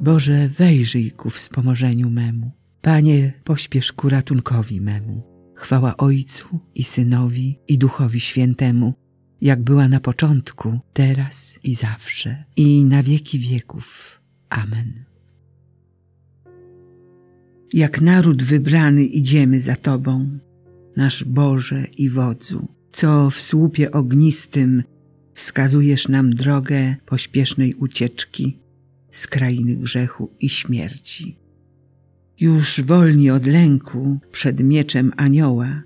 Boże, wejrzyj ku wspomożeniu memu. Panie, pośpiesz ku ratunkowi memu. Chwała Ojcu i Synowi i Duchowi Świętemu, jak była na początku, teraz i zawsze, i na wieki wieków. Amen. Jak naród wybrany idziemy za Tobą, nasz Boże i Wodzu, co w słupie ognistym wskazujesz nam drogę pośpiesznej ucieczki z krainy grzechu i śmierci. Już wolni od lęku przed mieczem anioła,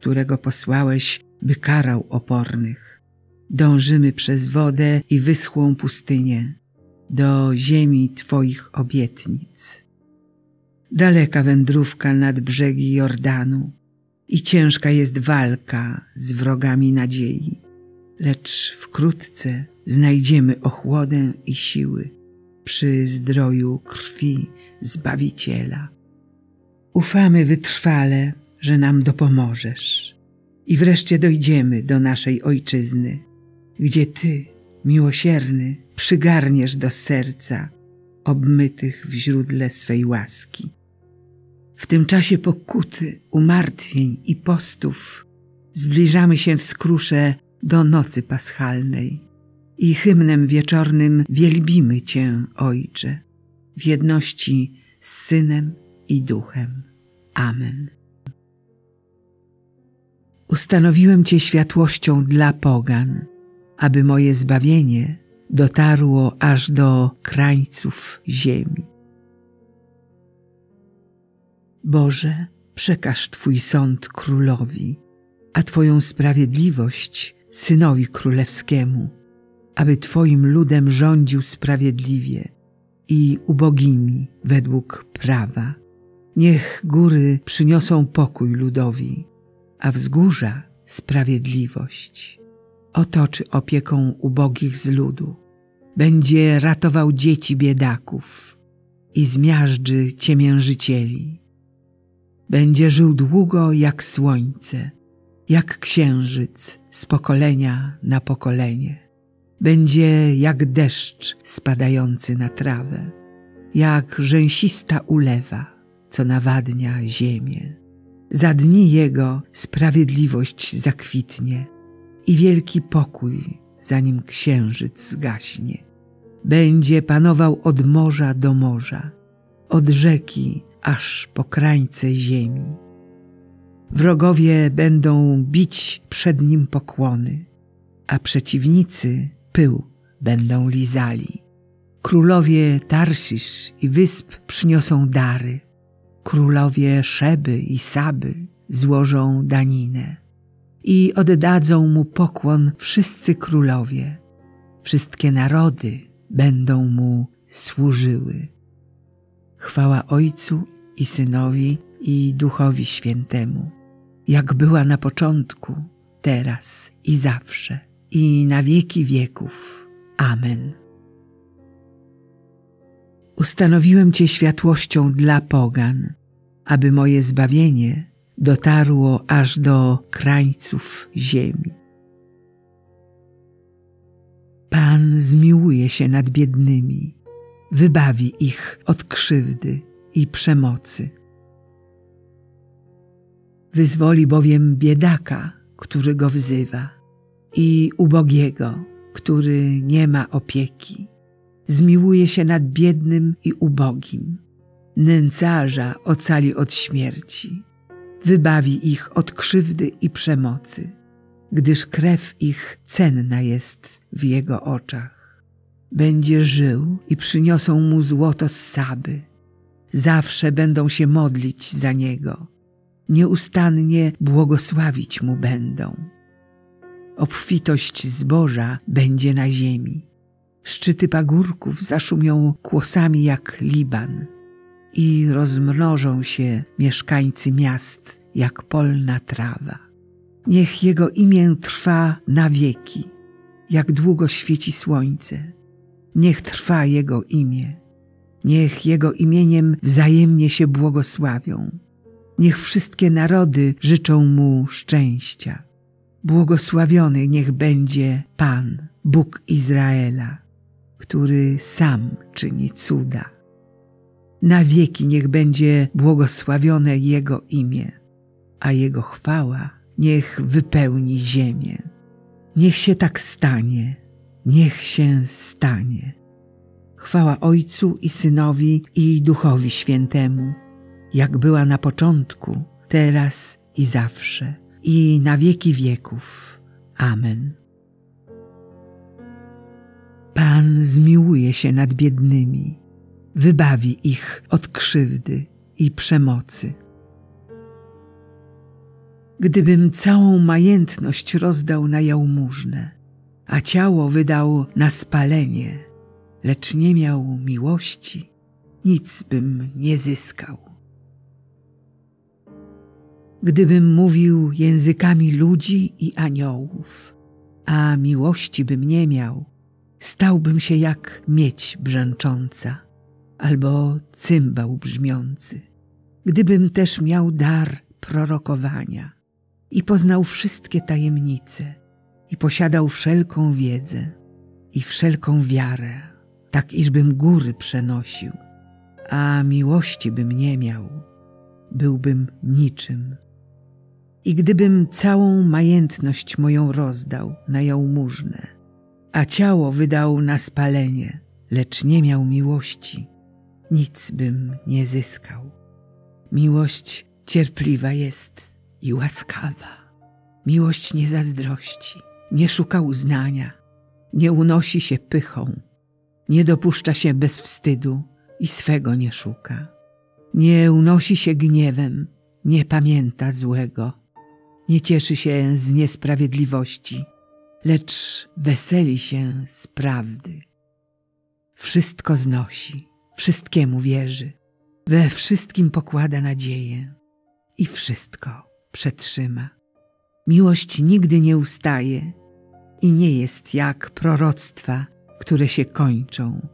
którego posłałeś, by karał opornych. Dążymy przez wodę i wyschłą pustynię do ziemi Twoich obietnic. Daleka wędrówka nad brzegi Jordanu i ciężka jest walka z wrogami nadziei, lecz wkrótce znajdziemy ochłodę i siły przy zdroju krwi Zbawiciela. Ufamy wytrwale, że nam dopomożesz i wreszcie dojdziemy do naszej Ojczyzny, gdzie Ty, miłosierny, przygarniesz do serca obmytych w źródle swej łaski. W tym czasie pokuty, umartwień i postów zbliżamy się w skrusze do nocy paschalnej i hymnem wieczornym wielbimy Cię, Ojcze, w jedności z Synem i Duchem. Amen. Ustanowiłem Cię światłością dla pogan, aby moje zbawienie dotarło aż do krańców ziemi. Boże, przekaż Twój sąd królowi, a Twoją sprawiedliwość synowi królewskiemu, aby Twoim ludem rządził sprawiedliwie i ubogimi według prawa. Niech góry przyniosą pokój ludowi, a wzgórza sprawiedliwość. Otoczy opieką ubogich z ludu, będzie ratował dzieci biedaków i zmiażdży ciemiężycieli. Będzie żył długo jak słońce, jak księżyc z pokolenia na pokolenie. Będzie jak deszcz spadający na trawę, jak rzęsista ulewa, co nawadnia ziemię. Za dni Jego sprawiedliwość zakwitnie i wielki pokój, zanim księżyc zgaśnie. Będzie panował od morza do morza, od rzeki aż po krańce ziemi. Wrogowie będą bić przed nim pokłony, a przeciwnicy pył będą lizali. Królowie Tarsisz i wysp przyniosą dary. Królowie Szeby i Saby złożą daninę. I oddadzą mu pokłon wszyscy królowie. Wszystkie narody będą mu służyły. Chwała Ojcu i Synowi i Duchowi Świętemu, jak była na początku, teraz i zawsze, i na wieki wieków. Amen. Ustanowiłem Cię światłością dla pogan, aby moje zbawienie dotarło aż do krańców ziemi. Pan zmiłuje się nad biednymi, wybawi ich od krzywdy i przemocy. Wyzwoli bowiem biedaka, który go wzywa, i ubogiego, który nie ma opieki. Zmiłuje się nad biednym i ubogim. Nędzarza ocali od śmierci. Wybawi ich od krzywdy i przemocy, gdyż krew ich cenna jest w jego oczach. Będzie żył i przyniosą mu złoto z Saby. Zawsze będą się modlić za niego. Nieustannie błogosławić mu będą obfitość zboża będzie na ziemi. Szczyty pagórków zaszumią kłosami jak Liban i rozmnożą się mieszkańcy miast jak polna trawa. Niech Jego imię trwa na wieki, jak długo świeci słońce. Niech trwa Jego imię. Niech Jego imieniem wzajemnie się błogosławią. Niech wszystkie narody życzą Mu szczęścia. Błogosławiony niech będzie Pan, Bóg Izraela, który sam czyni cuda. Na wieki niech będzie błogosławione Jego imię, a Jego chwała niech wypełni ziemię. Niech się tak stanie, niech się stanie. Chwała Ojcu i Synowi i Duchowi Świętemu, jak była na początku, teraz i zawsze, i na wieki wieków. Amen. Pan zmiłuje się nad biednymi, wybawi ich od krzywdy i przemocy. Gdybym całą majętność rozdał na jałmużnę, a ciało wydał na spalenie, lecz nie miał miłości, nic bym nie zyskał. Gdybym mówił językami ludzi i aniołów, a miłości bym nie miał, stałbym się jak miedź brzęcząca albo cymbał brzmiący. Gdybym też miał dar prorokowania i poznał wszystkie tajemnice i posiadał wszelką wiedzę i wszelką wiarę, tak iżbym góry przenosił, a miłości bym nie miał, byłbym niczym. I gdybym całą majętność moją rozdał na jałmużnę, a ciało wydał na spalenie, lecz nie miał miłości, nic bym nie zyskał. Miłość cierpliwa jest i łaskawa. Miłość nie zazdrości, nie szuka uznania, nie unosi się pychą, nie dopuszcza się bez wstydu i swego nie szuka. Nie unosi się gniewem, nie pamięta złego, nie cieszy się z niesprawiedliwości, lecz weseli się z prawdy. Wszystko znosi, wszystkiemu wierzy, we wszystkim pokłada nadzieję i wszystko przetrzyma. Miłość nigdy nie ustaje i nie jest jak proroctwa, które się kończą,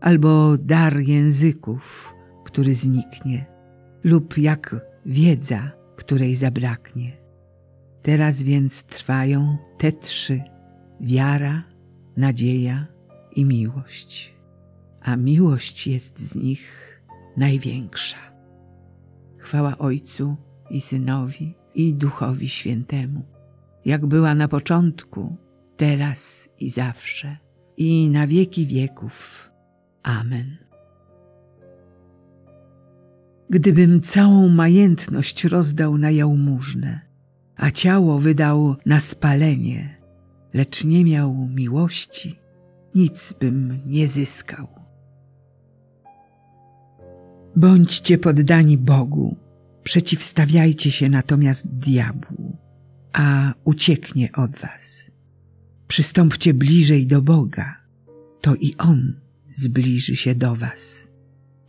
albo dar języków, który zniknie, lub jak wiedza, której zabraknie. Teraz więc trwają te trzy wiara, nadzieja i miłość, a miłość jest z nich największa. Chwała Ojcu i Synowi i Duchowi Świętemu, jak była na początku, teraz i zawsze, i na wieki wieków. Amen. Gdybym całą majętność rozdał na jałmużnę, a ciało wydał na spalenie, lecz nie miał miłości, nic bym nie zyskał. Bądźcie poddani Bogu, przeciwstawiajcie się natomiast diabłu, a ucieknie od was. Przystąpcie bliżej do Boga, to i On zbliży się do was.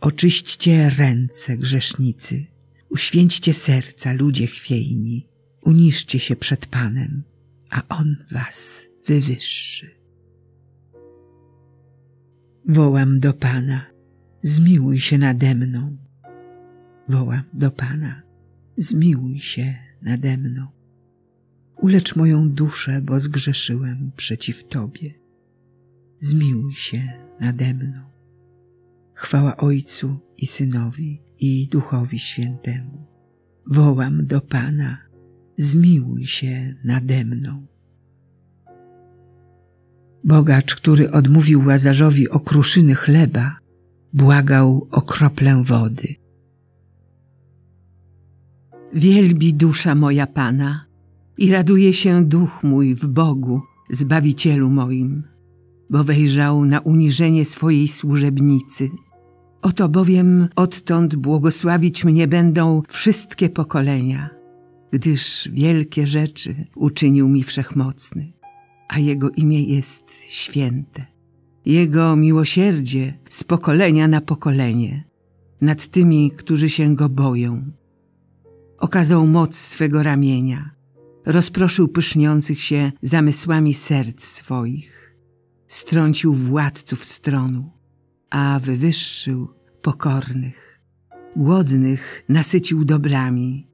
Oczyśćcie ręce, grzesznicy, uświęćcie serca, ludzie chwiejni, uniszcie się przed Panem, a On was wywyższy. Wołam do Pana, zmiłuj się nade mną. Wołam do Pana, zmiłuj się nade mną. Ulecz moją duszę, bo zgrzeszyłem przeciw Tobie. Zmiłuj się nade mną. Chwała Ojcu i Synowi i Duchowi Świętemu. Wołam do Pana, zmiłuj się nade mną. Bogacz, który odmówił Łazarzowi okruszyny chleba, błagał o kroplę wody. Wielbi dusza moja Pana i raduje się duch mój w Bogu, Zbawicielu moim, bo wejrzał na uniżenie swojej służebnicy. Oto bowiem odtąd błogosławić mnie będą wszystkie pokolenia, gdyż wielkie rzeczy uczynił mi wszechmocny, a Jego imię jest święte. Jego miłosierdzie z pokolenia na pokolenie nad tymi, którzy się Go boją. Okazał moc swego ramienia, rozproszył pyszniących się zamysłami serc swoich, strącił władców stronu, a wywyższył pokornych. Głodnych nasycił dobrami,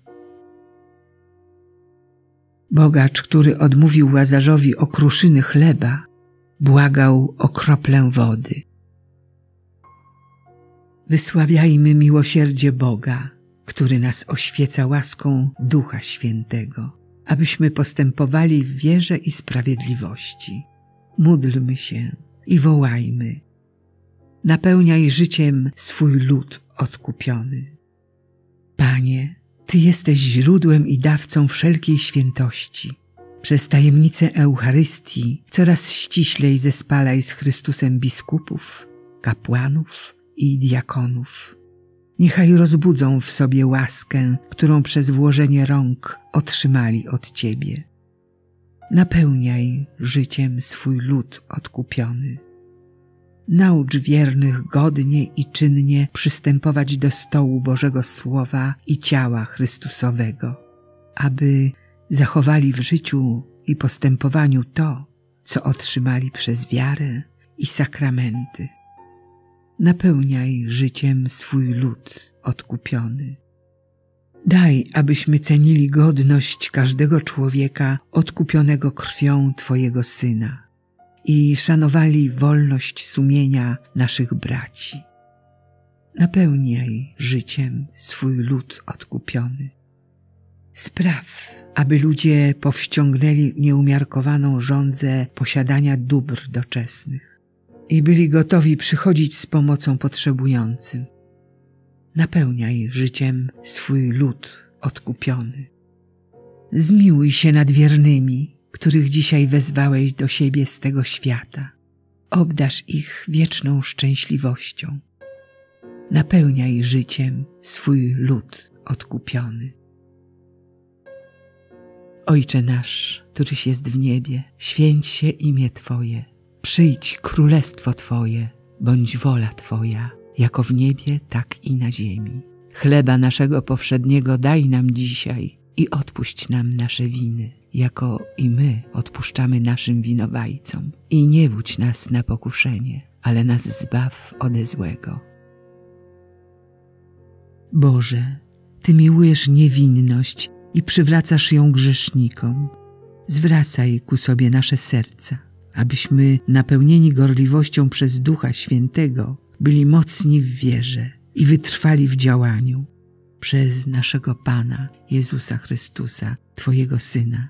Bogacz, który odmówił Łazarzowi okruszyny chleba, błagał o kroplę wody. Wysławiajmy miłosierdzie Boga, który nas oświeca łaską Ducha Świętego, abyśmy postępowali w wierze i sprawiedliwości. Módlmy się i wołajmy. Napełniaj życiem swój lud odkupiony. Panie, Ty jesteś źródłem i dawcą wszelkiej świętości. Przez tajemnicę Eucharystii coraz ściślej zespalaj z Chrystusem biskupów, kapłanów i diakonów. Niechaj rozbudzą w sobie łaskę, którą przez włożenie rąk otrzymali od Ciebie. Napełniaj życiem swój lud odkupiony. Naucz wiernych godnie i czynnie przystępować do stołu Bożego Słowa i ciała Chrystusowego, aby zachowali w życiu i postępowaniu to, co otrzymali przez wiarę i sakramenty. Napełniaj życiem swój lud odkupiony. Daj, abyśmy cenili godność każdego człowieka odkupionego krwią Twojego Syna i szanowali wolność sumienia naszych braci. Napełniaj życiem swój lud odkupiony. Spraw, aby ludzie powściągnęli nieumiarkowaną żądzę posiadania dóbr doczesnych i byli gotowi przychodzić z pomocą potrzebującym. Napełniaj życiem swój lud odkupiony. Zmiłuj się nad wiernymi, których dzisiaj wezwałeś do siebie z tego świata. Obdasz ich wieczną szczęśliwością. Napełniaj życiem swój lud odkupiony. Ojcze nasz, któryś jest w niebie, święć się imię Twoje, przyjdź królestwo Twoje, bądź wola Twoja, jako w niebie, tak i na ziemi. Chleba naszego powszedniego daj nam dzisiaj i odpuść nam nasze winy, jako i my odpuszczamy naszym winowajcom. I nie wódź nas na pokuszenie, ale nas zbaw ode złego. Boże, Ty miłujesz niewinność i przywracasz ją grzesznikom. Zwracaj ku sobie nasze serca, abyśmy napełnieni gorliwością przez Ducha Świętego byli mocni w wierze i wytrwali w działaniu przez naszego Pana Jezusa Chrystusa, Twojego Syna,